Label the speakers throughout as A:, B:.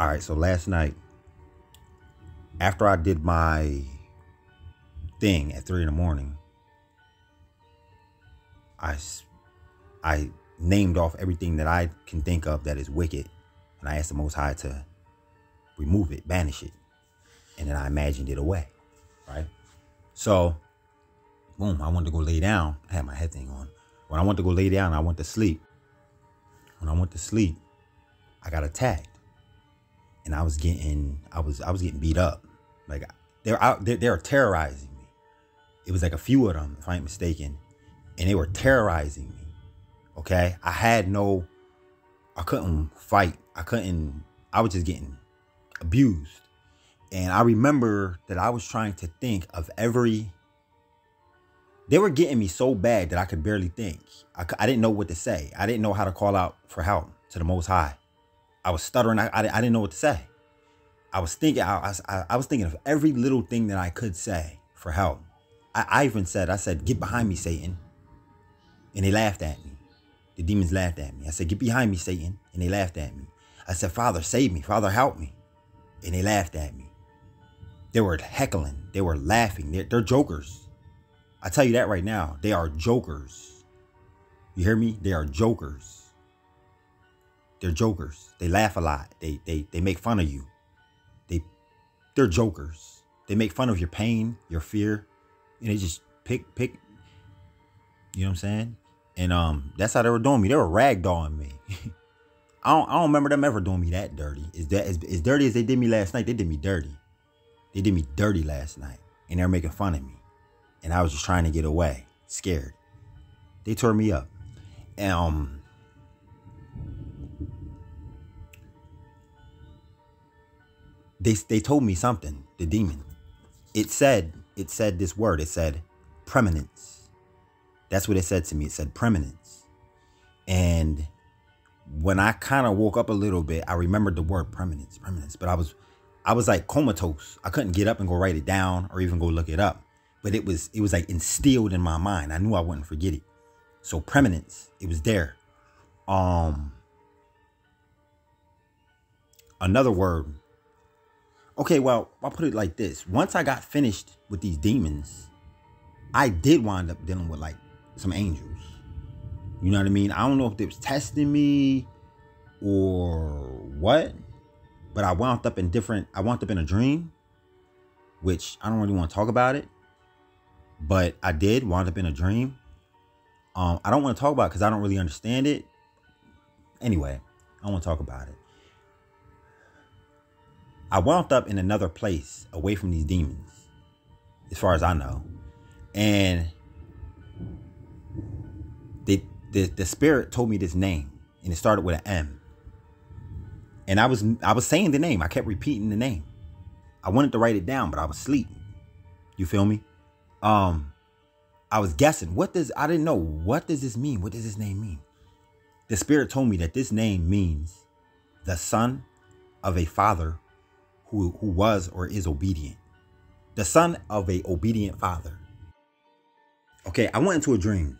A: All right, so last night, after I did my thing at three in the morning, I, I named off everything that I can think of that is wicked. And I asked the Most High to remove it, banish it. And then I imagined it away, right? So, boom, I wanted to go lay down. I had my head thing on. When I went to go lay down, I went to sleep. When I went to sleep, I got attacked. And I was getting, I was, I was getting beat up. Like they're out, they're, they're terrorizing me. It was like a few of them, if I ain't mistaken. And they were terrorizing me. Okay. I had no, I couldn't fight. I couldn't, I was just getting abused. And I remember that I was trying to think of every, they were getting me so bad that I could barely think. I, I didn't know what to say. I didn't know how to call out for help to the Most High. I was stuttering. I, I, I didn't know what to say. I was thinking, I, I, I was thinking of every little thing that I could say for help. I, I even said, I said, get behind me, Satan. And they laughed at me. The demons laughed at me. I said, get behind me, Satan. And they laughed at me. I said, Father, save me. Father, help me. And they laughed at me. They were heckling. They were laughing. They're, they're jokers. I tell you that right now. They are jokers. You hear me? They are jokers. They're jokers. They laugh a lot. They they they make fun of you. They they're jokers. They make fun of your pain, your fear, and they just pick pick. You know what I'm saying? And um, that's how they were doing me. They were ragdolling me. I don't I don't remember them ever doing me that dirty. Is that as, as dirty as they did me last night? They did me dirty. They did me dirty last night, and they're making fun of me. And I was just trying to get away, scared. They tore me up. And, um, they they told me something. The demon. It said it said this word. It said preeminence. That's what it said to me. It said preeminence. And when I kind of woke up a little bit, I remembered the word preeminence, preeminence. But I was I was like comatose. I couldn't get up and go write it down or even go look it up. But it was it was like instilled in my mind. I knew I wouldn't forget it. So preeminence, it was there. Um another word Okay, well, I'll put it like this. Once I got finished with these demons, I did wind up dealing with like some angels. You know what I mean? I don't know if they was testing me or what, but I wound up in different, I wound up in a dream, which I don't really want to talk about it, but I did wind up in a dream. Um, I don't want to talk about it because I don't really understand it. Anyway, I don't want to talk about it. I wound up in another place away from these demons, as far as I know. And the, the, the spirit told me this name, and it started with an M. And I was I was saying the name. I kept repeating the name. I wanted to write it down, but I was sleeping. You feel me? Um, I was guessing. What does I didn't know. What does this mean? What does this name mean? The spirit told me that this name means the son of a father who, who was or is obedient. The son of a obedient father. Okay, I went into a dream.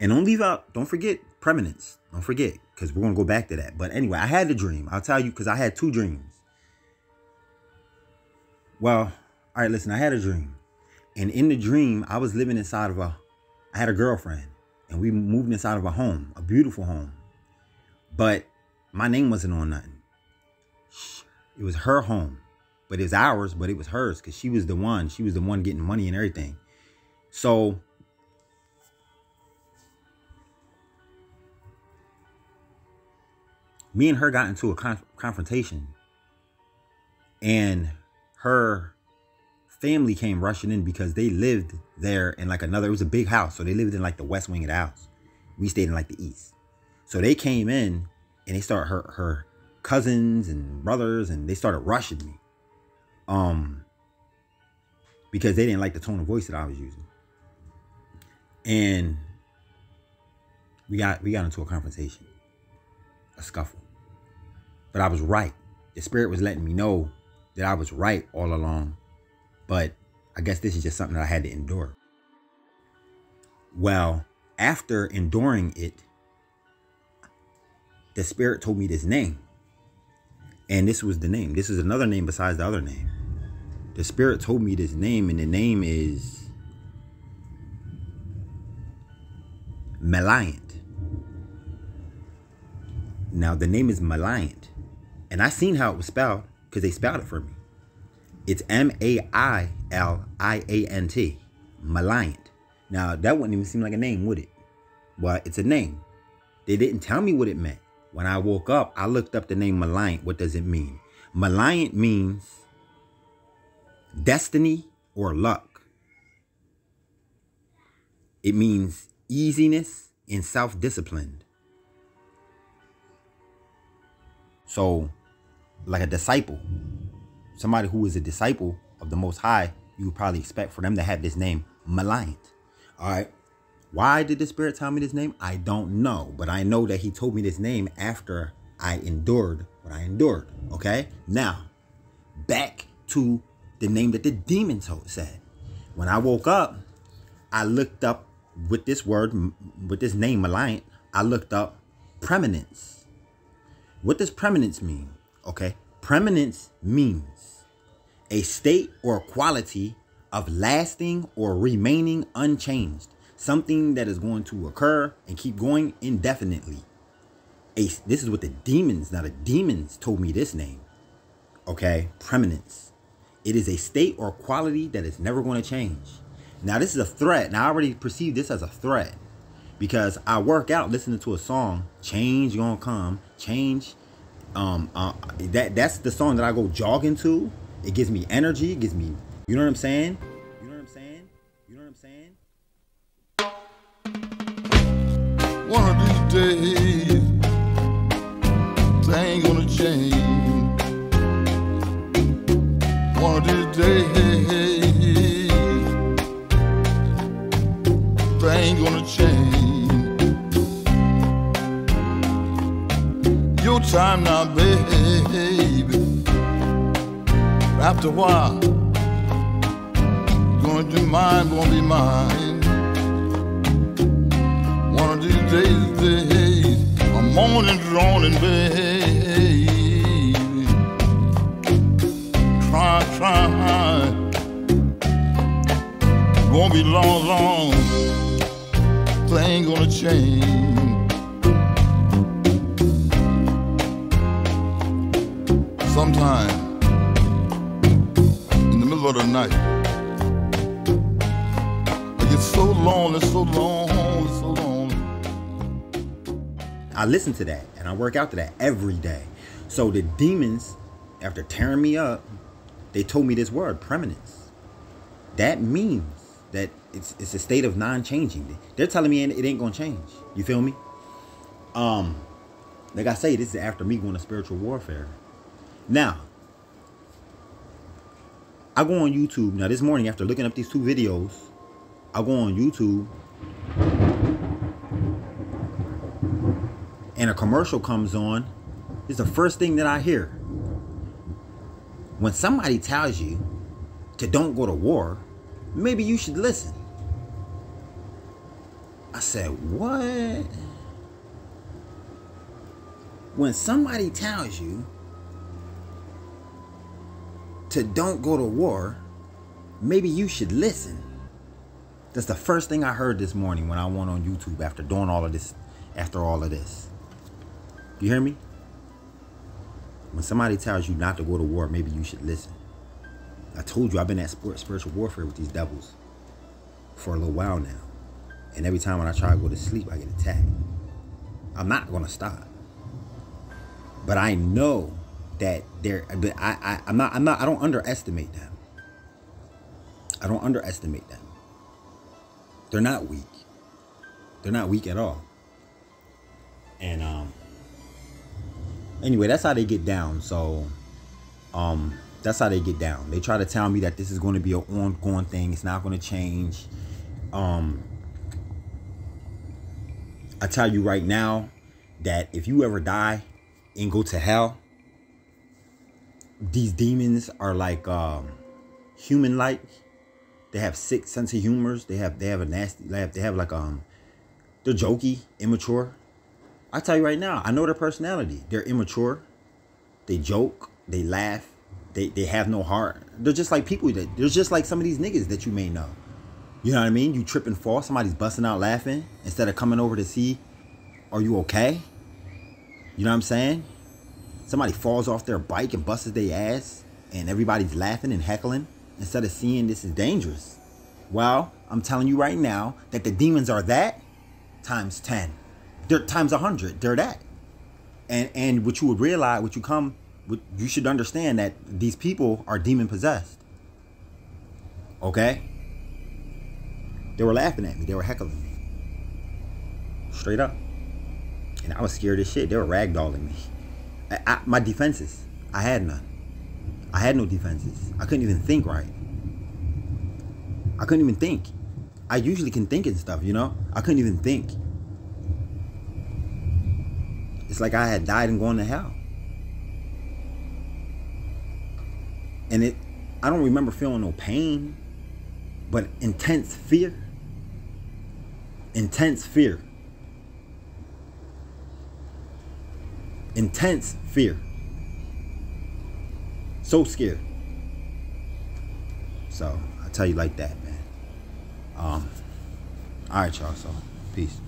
A: And don't leave out, don't forget preeminence. Don't forget, because we're gonna go back to that. But anyway, I had the dream. I'll tell you because I had two dreams. Well, all right, listen, I had a dream. And in the dream, I was living inside of a, I had a girlfriend, and we moved inside of a home, a beautiful home. But my name wasn't on nothing. It was her home, but it was ours, but it was hers because she was the one. She was the one getting money and everything. So me and her got into a conf- confrontation, and her family came rushing in because they lived there in like another. It was a big house, so they lived in like the west wing of the house. We stayed in like the east. So they came in and they started her her cousins and brothers and they started rushing me. Um because they didn't like the tone of voice that I was using. And we got we got into a confrontation, a scuffle. But I was right. The spirit was letting me know that I was right all along. But I guess this is just something that I had to endure. Well, after enduring it, the spirit told me this name And this was the name. This is another name besides the other name. The spirit told me this name, and the name is Maliant. Now the name is Maliant. And I seen how it was spelled because they spelled it for me. It's M-A-I-L-I-A-N-T. Maliant. Now that wouldn't even seem like a name, would it? Well, it's a name. They didn't tell me what it meant. When I woke up, I looked up the name Maliant. What does it mean? Maliant means destiny or luck. It means easiness and self-disciplined. So, like a disciple, somebody who is a disciple of the Most High, you would probably expect for them to have this name, Maliant. All right. Why did the Spirit tell me this name? I don't know. But I know that He told me this name after I endured what I endured. Okay. Now, back to the name that the demon told said. When I woke up, I looked up with this word, with this name, Maliant, I looked up preeminence. What does preeminence mean? Okay. Preeminence means a state or quality of lasting or remaining unchanged. Something that is going to occur and keep going indefinitely. A, this is what the demons, now the demons told me this name. Okay. Preeminence. It is a state or quality that is never going to change. Now this is a threat. Now I already perceive this as a threat because I work out listening to a song, change gonna come, change. Um, uh, that that's the song that I go jogging to. It gives me energy. It gives me, you know what I'm saying?
B: One of these days, things gonna change. One of these days, things gonna change. Your time now, baby. After a while, gonna be mine, gonna be mine. These days, days, a morning drawing, baby. Try, try. it Won't be long, long. Thing gonna change. Sometime in the middle of the night, I get so lonely, so lonely,
A: I listen to that and I work out to that every day. So the demons, after tearing me up, they told me this word, preeminence. That means that it's it's a state of non-changing. They're telling me it ain't gonna change. You feel me? Um, like I say, this is after me going to spiritual warfare. Now, I go on YouTube. Now this morning, after looking up these two videos, I go on YouTube and a commercial comes on, it's the first thing that I hear. When somebody tells you to don't go to war, maybe you should listen. I said, what? When somebody tells you to don't go to war, maybe you should listen. That's the first thing I heard this morning when I went on YouTube after doing all of this, after all of this. You hear me? When somebody tells you not to go to war, maybe you should listen. I told you I've been at spiritual warfare with these devils for a little while now. And every time when I try to go to sleep, I get attacked. I'm not going to stop. But I know that they're, but I, I, I'm not, I'm not, I don't underestimate them. I don't underestimate them. They're not weak. They're not weak at all. And, um, anyway, that's how they get down. So, um, that's how they get down. They try to tell me that this is going to be an ongoing thing. It's not going to change. Um, I tell you right now that if you ever die and go to hell, these demons are like um, human-like. They have sick sense of humors. They have they have a nasty. Have, they have like um, they're jokey, immature. I tell you right now, I know their personality. They're immature. they joke, they laugh, they they have no heart. They're just like people that they're just like some of these niggas that you may know. You know what I mean? You trip and fall, somebody's busting out laughing instead of coming over to see, are you okay? You know what I'm saying? Somebody falls off their bike and busts their ass, and everybody's laughing and heckling instead of seeing this is dangerous. Well, I'm telling you right now that the demons are that times 10. They're times a 100. They're that. And and what you would realize, what you come, what you should understand that these people are demon possessed. Okay? They were laughing at me. They were heckling me. Straight up. And I was scared as shit. They were ragdolling me. I, I, my defenses, I had none. I had no defenses. I couldn't even think right. I couldn't even think. I usually can think and stuff, you know? I couldn't even think. It's like I had died and gone to hell. And it I don't remember feeling no pain, but intense fear. Intense fear. Intense fear. So scared. So I tell you like that, man. Um, all right, y'all. So peace.